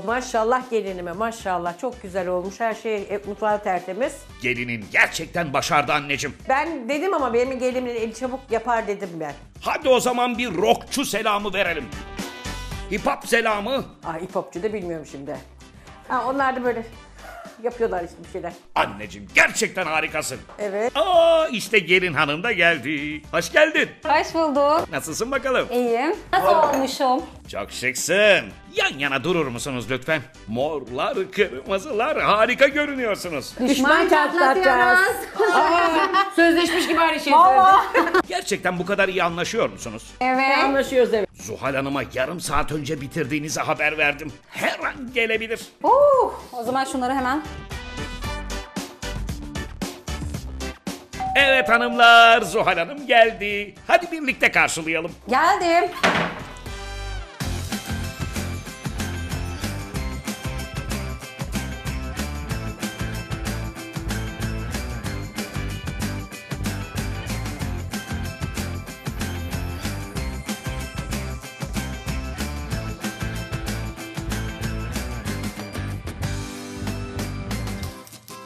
Oo maşallah gelinime maşallah çok güzel olmuş her şey e, mutfağı tertemiz. Gelinin gerçekten başardı anneciğim. Ben dedim ama benim gelinimin eli çabuk yapar dedim ben. Hadi o zaman bir rockçu selamı verelim. Hip hop selamı. Ay hip hopçu da bilmiyorum şimdi. Ha, onlar da böyle yapıyorlar işte bir şeyler. Anneciğim gerçekten harikasın. Evet. Aa işte gelin hanım da geldi. Hoş geldin. Hoş bulduk. Nasılsın bakalım? İyiyim. Nasıl olmuşum? Çok şıksın. Yan yana durur musunuz lütfen? Morlar, kırmızılar harika görünüyorsunuz. Düşman çatlatacağız. Sözleşmiş gibi her şey Gerçekten bu kadar iyi anlaşıyor musunuz? Evet. Anlaşıyoruz evet. Zuhal Hanım'a yarım saat önce bitirdiğinizi haber verdim. Her an gelebilir. Uh, o zaman şunları hemen. Evet hanımlar, Zuhal Hanım geldi. Hadi birlikte karşılayalım. Geldim.